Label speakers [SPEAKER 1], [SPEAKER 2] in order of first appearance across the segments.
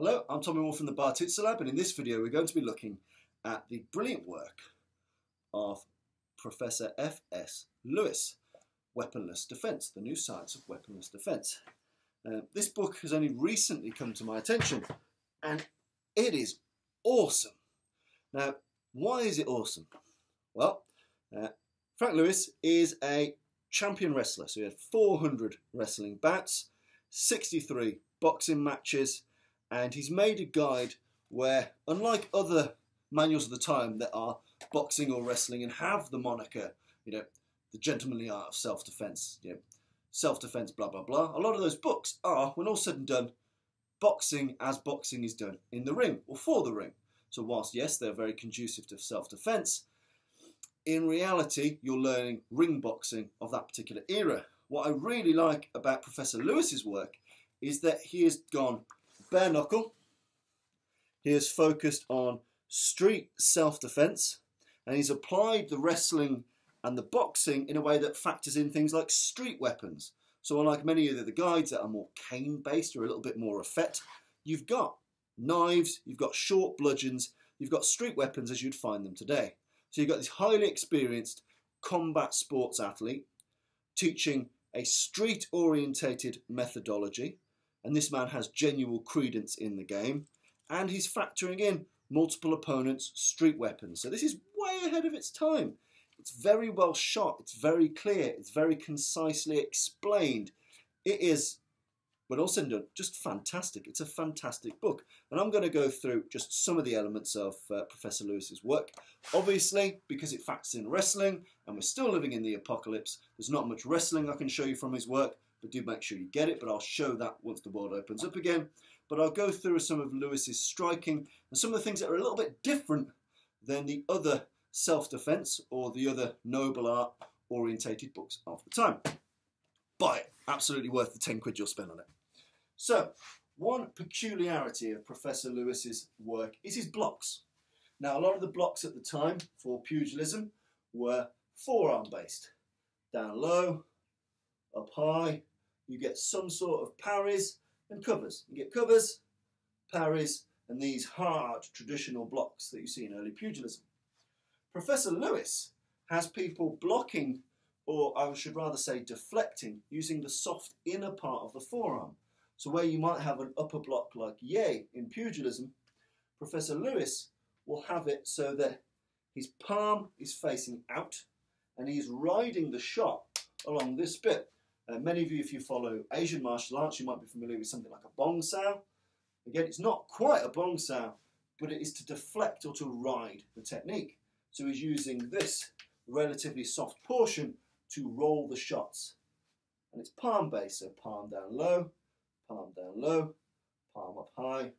[SPEAKER 1] Hello, I'm Tommy Moore from the Bartitsu Lab and in this video we're going to be looking at the brilliant work of Professor F.S. Lewis, Weaponless Defence, the new science of weaponless defence. Uh, this book has only recently come to my attention and it is awesome. Now, why is it awesome? Well, uh, Frank Lewis is a champion wrestler, so he had 400 wrestling bouts, 63 boxing matches, and he's made a guide where, unlike other manuals of the time that are boxing or wrestling and have the moniker, you know, the gentlemanly art of self-defense, you know, self-defense, blah blah blah. A lot of those books are, when all said and done, boxing as boxing is done in the ring or for the ring. So whilst yes, they're very conducive to self-defense, in reality, you're learning ring boxing of that particular era. What I really like about Professor Lewis's work is that he has gone bare knuckle. He has focused on street self-defense and he's applied the wrestling and the boxing in a way that factors in things like street weapons. So unlike many of the guides that are more cane based or a little bit more effete, you've got knives, you've got short bludgeons, you've got street weapons as you'd find them today. So you've got this highly experienced combat sports athlete teaching a street orientated methodology and this man has genuine credence in the game, and he's factoring in multiple opponents' street weapons. So this is way ahead of its time. It's very well shot, it's very clear, it's very concisely explained. It is, and done, just fantastic. It's a fantastic book. And I'm going to go through just some of the elements of uh, Professor Lewis's work. Obviously, because it factors in wrestling, and we're still living in the apocalypse, there's not much wrestling I can show you from his work, but do make sure you get it. But I'll show that once the world opens up again. But I'll go through some of Lewis's striking and some of the things that are a little bit different than the other self-defense or the other noble art orientated books of the time. Buy it. Absolutely worth the 10 quid you'll spend on it. So, one peculiarity of Professor Lewis's work is his blocks. Now, a lot of the blocks at the time for pugilism were forearm based. Down low, up high, you get some sort of parries and covers. You get covers, parries, and these hard traditional blocks that you see in early pugilism. Professor Lewis has people blocking, or I should rather say deflecting, using the soft inner part of the forearm. So where you might have an upper block like yay in pugilism, Professor Lewis will have it so that his palm is facing out and he's riding the shot along this bit. Uh, many of you, if you follow Asian martial arts, you might be familiar with something like a bong sao. Again, it's not quite a bong sao, but it is to deflect or to ride the technique. So he's using this relatively soft portion to roll the shots. And it's palm based, so palm down low, palm down low, palm up high,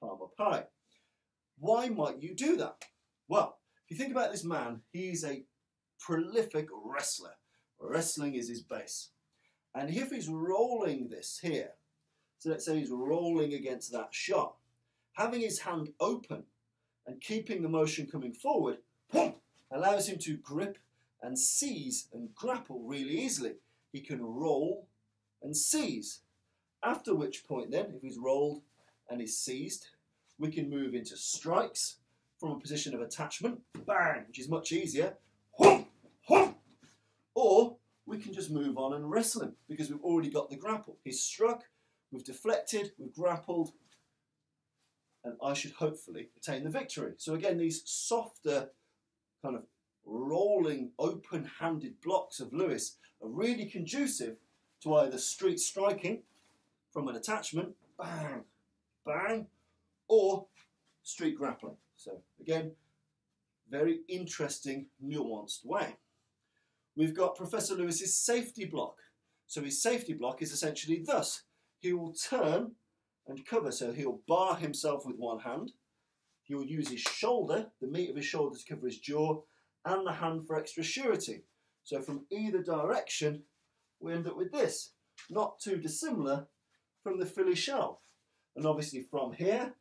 [SPEAKER 1] palm up high. Why might you do that? Well, if you think about this man, he's a prolific wrestler. Wrestling is his base. And if he's rolling this here, so let's say he's rolling against that shot, having his hand open and keeping the motion coming forward allows him to grip and seize and grapple really easily. He can roll and seize. After which point then, if he's rolled and he's seized, we can move into strikes from a position of attachment, bang, which is much easier, or we can just move on and wrestle him because we've already got the grapple. He's struck, we've deflected, we've grappled, and I should hopefully attain the victory. So again, these softer kind of rolling, open-handed blocks of Lewis are really conducive to either street striking from an attachment, bang, bang, or street grappling. So again, very interesting, nuanced way. We've got Professor Lewis's safety block. So his safety block is essentially thus. He will turn and cover, so he'll bar himself with one hand. He will use his shoulder, the meat of his shoulder to cover his jaw, and the hand for extra surety. So from either direction, we end up with this. Not too dissimilar from the Philly shell. And obviously from here,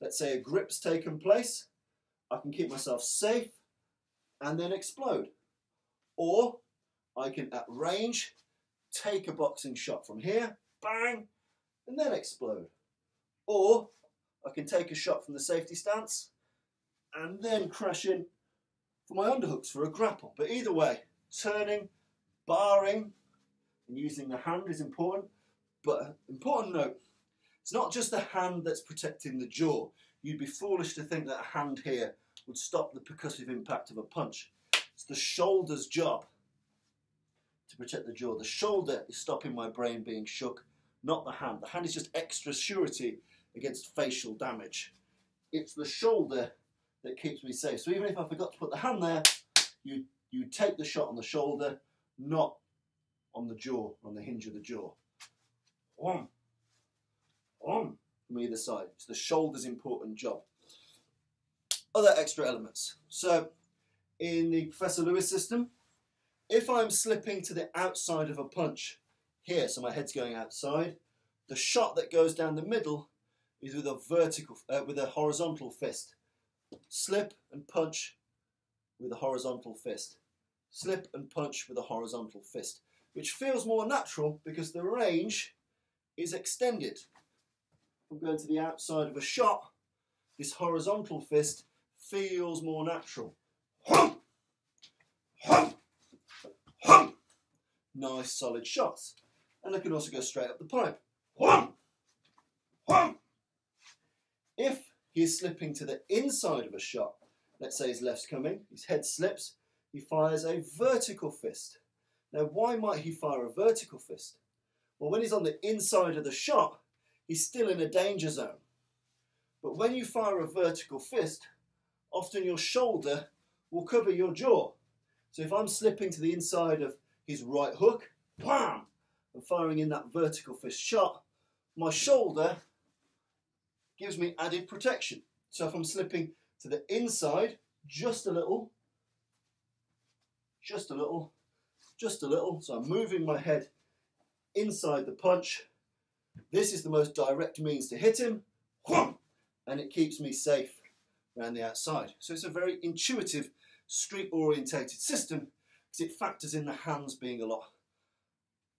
[SPEAKER 1] let's say a grip's taken place, I can keep myself safe and then explode. Or I can, at range, take a boxing shot from here, bang, and then explode. Or I can take a shot from the safety stance and then crash in for my underhooks for a grapple. But either way, turning, barring, and using the hand is important. But important note, it's not just the hand that's protecting the jaw. You'd be foolish to think that a hand here would stop the percussive impact of a punch. It's the shoulder's job to protect the jaw. The shoulder is stopping my brain being shook, not the hand. The hand is just extra surety against facial damage. It's the shoulder that keeps me safe. So even if I forgot to put the hand there, you you take the shot on the shoulder, not on the jaw, on the hinge of the jaw. One, one from either side. It's the shoulder's important job. Other extra elements. So in the Professor Lewis system, if I'm slipping to the outside of a punch here, so my head's going outside, the shot that goes down the middle is with a vertical, uh, with a horizontal fist. Slip and punch with a horizontal fist. Slip and punch with a horizontal fist, which feels more natural because the range is extended. I'm going to the outside of a shot, this horizontal fist feels more natural. Nice solid shots. And I can also go straight up the pipe. If he's slipping to the inside of a shot, let's say his left's coming, his head slips, he fires a vertical fist. Now, why might he fire a vertical fist? Well, when he's on the inside of the shot, he's still in a danger zone. But when you fire a vertical fist, often your shoulder will cover your jaw. So if I'm slipping to the inside of his right hook, bam, and firing in that vertical fist shot, my shoulder gives me added protection. So if I'm slipping to the inside, just a little, just a little, just a little, so I'm moving my head inside the punch. This is the most direct means to hit him, and it keeps me safe around the outside. So it's a very intuitive, street orientated system because it factors in the hands being a lot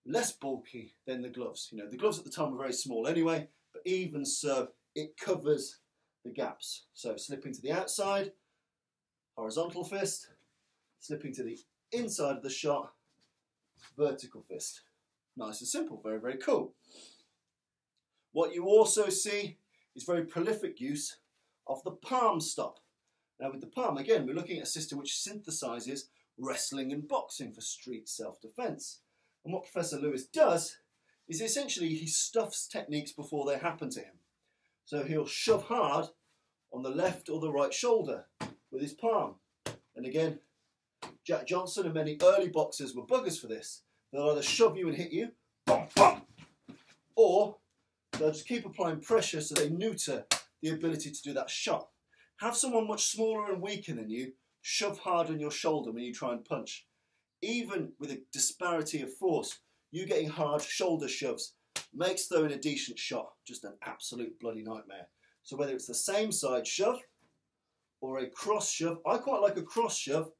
[SPEAKER 1] less bulky than the gloves. You know, the gloves at the time were very small anyway, but even so, it covers the gaps. So slipping to the outside, horizontal fist, slipping to the inside of the shot, vertical fist. Nice and simple, very, very cool. What you also see is very prolific use of the palm stop. Now with the palm, again, we're looking at a system which synthesizes wrestling and boxing for street self-defense. And what Professor Lewis does is essentially he stuffs techniques before they happen to him. So he'll shove hard on the left or the right shoulder with his palm. And again, Jack Johnson and many early boxers were buggers for this. They'll either shove you and hit you, or they'll just keep applying pressure so they neuter the ability to do that shot. Have someone much smaller and weaker than you shove hard on your shoulder when you try and punch. Even with a disparity of force, you getting hard shoulder shoves makes throwing a decent shot just an absolute bloody nightmare. So whether it's the same side shove or a cross shove, I quite like a cross shove,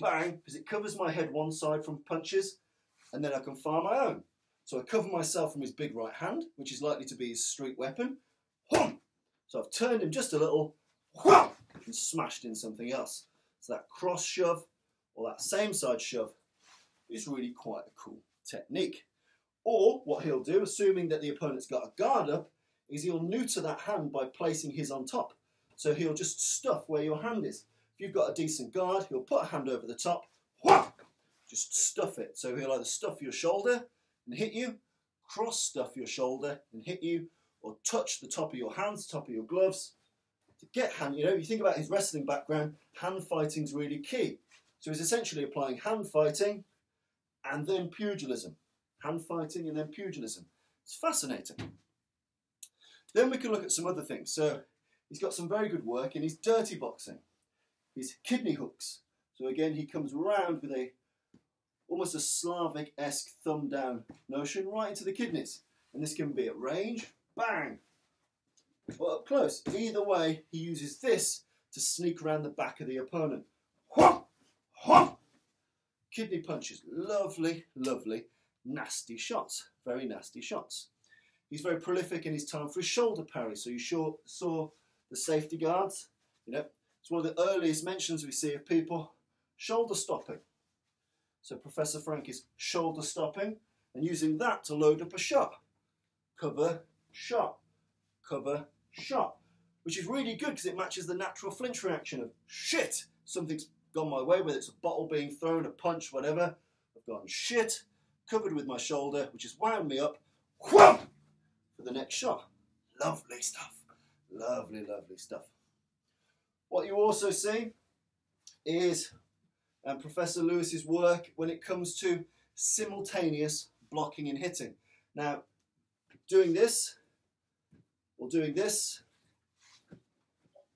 [SPEAKER 1] bang, because it covers my head one side from punches, and then I can fire my own. So I cover myself from his big right hand, which is likely to be his street weapon, so I've turned him just a little and smashed in something else. So that cross shove or that same side shove is really quite a cool technique. Or what he'll do, assuming that the opponent's got a guard up, is he'll neuter that hand by placing his on top. So he'll just stuff where your hand is. If you've got a decent guard, he'll put a hand over the top, just stuff it. So he'll either stuff your shoulder and hit you, cross stuff your shoulder and hit you, or touch the top of your hands, top of your gloves. Get hand, you know, you think about his wrestling background, hand fighting is really key. So he's essentially applying hand fighting and then pugilism. Hand fighting and then pugilism. It's fascinating. Then we can look at some other things. So he's got some very good work in his dirty boxing, his kidney hooks. So again, he comes round with a almost a Slavic-esque thumb down notion right into the kidneys. And this can be at range bang, or up close. Either way, he uses this to sneak around the back of the opponent. Kidney punches, lovely, lovely, nasty shots, very nasty shots. He's very prolific in his time for his shoulder parry. So you saw, saw the safety guards. You know, it's one of the earliest mentions we see of people shoulder stopping. So Professor Frank is shoulder stopping and using that to load up a shot. Cover, shot, cover, shot. Which is really good because it matches the natural flinch reaction of shit, something's gone my way, whether it's a bottle being thrown, a punch, whatever. I've gone shit, covered with my shoulder, which has wound me up, whoop, for the next shot. Lovely stuff. Lovely, lovely stuff. What you also see is um, Professor Lewis's work when it comes to simultaneous blocking and hitting. Now, doing this or doing this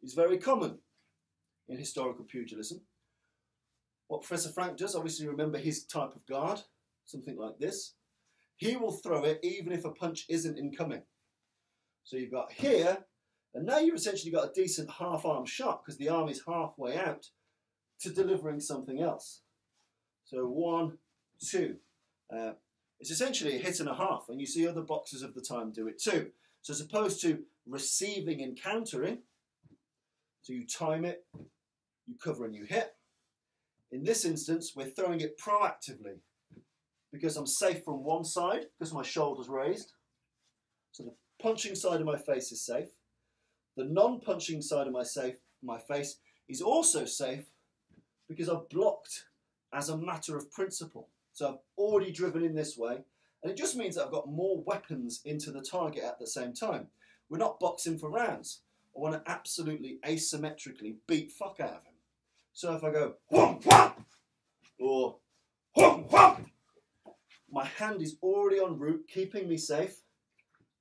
[SPEAKER 1] is very common in historical pugilism. What Professor Frank does, obviously remember his type of guard, something like this. He will throw it even if a punch isn't incoming. So you've got here, and now you've essentially got a decent half arm shot because the arm is halfway out to delivering something else. So one, two. Uh, it's essentially a hit and a half, and you see other boxers of the time do it too. So as opposed to receiving and countering, so you time it, you cover and you hit. In this instance, we're throwing it proactively because I'm safe from one side because my shoulder's raised. So the punching side of my face is safe. The non-punching side of my, safe, my face is also safe because I've blocked as a matter of principle. So I've already driven in this way, and it just means that I've got more weapons into the target at the same time. We're not boxing for rounds. I want to absolutely asymmetrically beat fuck out of him. So if I go whomp whomp or whomp whomp, my hand is already en route, keeping me safe,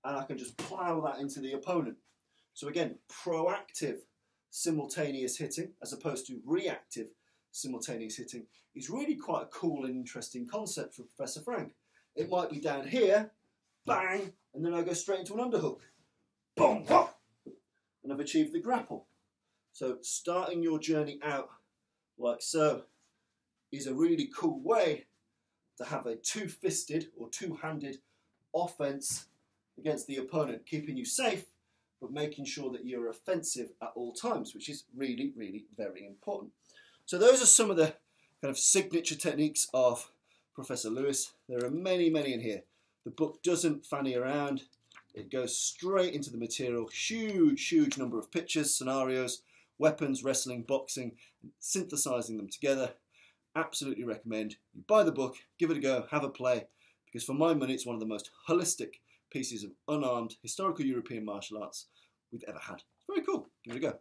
[SPEAKER 1] and I can just plow that into the opponent. So again, proactive simultaneous hitting as opposed to reactive simultaneous hitting is really quite a cool and interesting concept for Professor Frank. It might be down here, bang, and then I go straight into an underhook. Boom, boom, and I've achieved the grapple. So starting your journey out like so is a really cool way to have a two-fisted or two-handed offense against the opponent, keeping you safe, but making sure that you're offensive at all times, which is really, really very important. So those are some of the kind of signature techniques of Professor Lewis. There are many, many in here. The book doesn't fanny around. It goes straight into the material. Huge, huge number of pictures, scenarios, weapons, wrestling, boxing, synthesizing them together. Absolutely recommend you buy the book, give it a go, have a play, because for my money, it's one of the most holistic pieces of unarmed historical European martial arts we've ever had. Very cool. Give it a go.